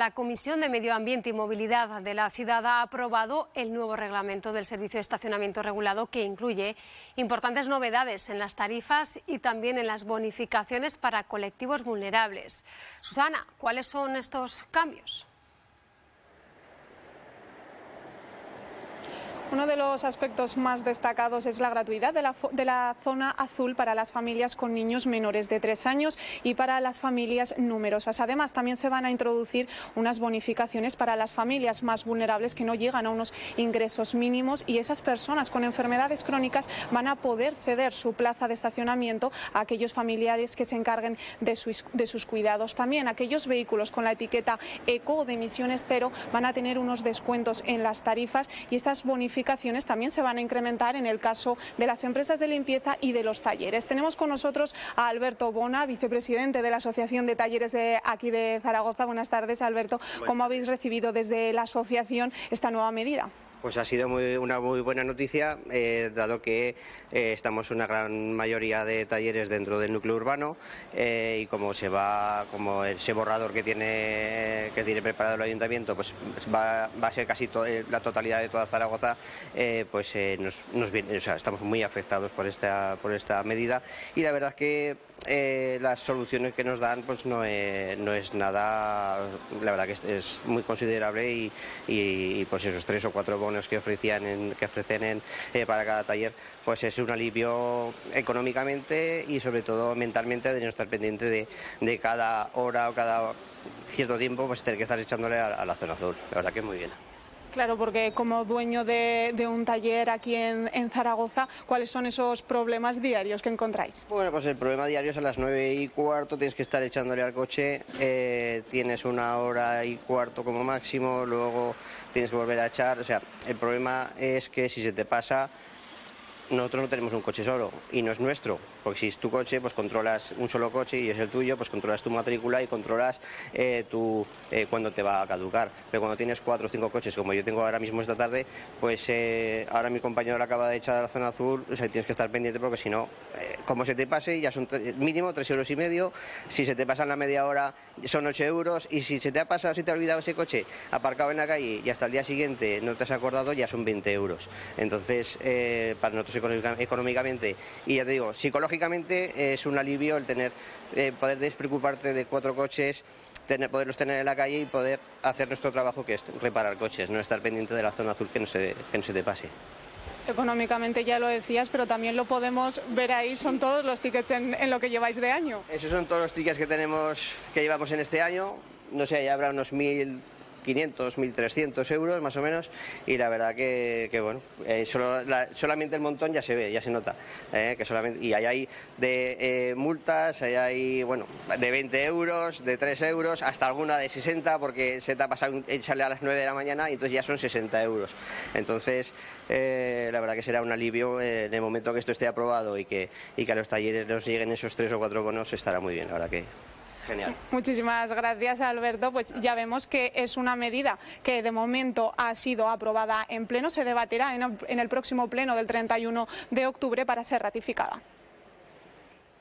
La Comisión de Medio Ambiente y Movilidad de la ciudad ha aprobado el nuevo reglamento del servicio de estacionamiento regulado que incluye importantes novedades en las tarifas y también en las bonificaciones para colectivos vulnerables. Susana, ¿cuáles son estos cambios? Uno de los aspectos más destacados es la gratuidad de la, zona azul para las familias con niños menores de tres años y para las familias numerosas. Además, también se van a introducir unas bonificaciones para las familias más vulnerables que no llegan a unos ingresos mínimos y esas personas con enfermedades crónicas van a poder ceder su plaza de estacionamiento a aquellos familiares que se encarguen de sus, cuidados. También aquellos vehículos con la etiqueta eco de emisiones cero van a tener unos descuentos en las tarifas y estas bonificaciones también se van a incrementar en el caso de las empresas de limpieza y de los talleres. Tenemos con nosotros a Alberto Bona, vicepresidente de la Asociación de Talleres de aquí de Zaragoza. Buenas tardes, Alberto. ¿Cómo habéis recibido desde la asociación esta nueva medida? Pues ha sido una muy buena noticia, eh, dado que eh, estamos una gran mayoría de talleres dentro del núcleo urbano eh, y como se va, como ese borrador que tiene que tiene preparado el ayuntamiento, pues va, a ser casi la totalidad de toda Zaragoza, pues nos, nos viene, o sea, estamos muy afectados por esta por esta medida. Y la verdad que las soluciones que nos dan pues no es, no es nada, la verdad que es, muy considerable y, y, pues esos tres o cuatro que ofrecían que ofrecen eh, para cada taller, pues es un alivio económicamente y sobre todo mentalmente de no estar pendiente de, cada hora o cada cierto tiempo pues tener que estar echándole a, la zona azul. La verdad que muy bien. Claro, porque como dueño de, un taller aquí en, Zaragoza, ¿cuáles son esos problemas diarios que encontráis? Bueno, pues el problema diario es a las nueve y cuarto, tienes que estar echándole al coche, eh, tienes una hora y cuarto como máximo, luego tienes que volver a echar, o sea, el problema es que si se te pasa nosotros no tenemos un coche solo y no es nuestro, porque si es tu coche, pues controlas un solo coche y es el tuyo, pues controlas tu matrícula y controlas eh, tu, eh, cuándo te va a caducar. Pero cuando tienes cuatro o cinco coches, como yo tengo ahora mismo esta tarde, pues eh, ahora mi compañero acaba de echar a la zona azul, tienes que estar pendiente porque si no, como se te pase, ya son mínimo tres euros y medio, si se te pasa en la media hora son ocho euros y si se te ha pasado, si te ha olvidado ese coche aparcado en la calle y hasta el día siguiente no te has acordado, ya son 20 euros. Entonces, para nosotros económicamente y ya te digo, psicológicamente es un alivio el tener, eh, poder despreocuparte de cuatro coches, tener, poderlos tener en la calle y poder hacer nuestro trabajo que es reparar coches, no estar pendiente de la zona azul que no se, que no se te pase. Económicamente ya lo decías, pero también lo podemos ver ahí, son todos los tickets en, en, lo que lleváis de año. Esos son todos los tickets que tenemos, que llevamos en este año, no sé, ya habrá unos mil 500, 1.300 euros más o menos y la verdad que, bueno, eh, solamente el montón ya se ve, ya se nota. Eh, que solamente, y ahí hay de eh, multas, ahí hay bueno, de 20 euros, de 3 euros, hasta alguna de 60 porque se te ha pasado sale a las 9 de la mañana y entonces ya son 60 euros. Entonces, la verdad que será un alivio en el momento que esto esté aprobado y que, y que a los talleres nos lleguen esos 3 o 4 bonos, estará muy bien, la verdad que... Genial. Muchísimas gracias, Alberto. Pues ya vemos que es una medida que de momento ha sido aprobada en pleno. Se debatirá en el próximo pleno del 31 de octubre para ser ratificada.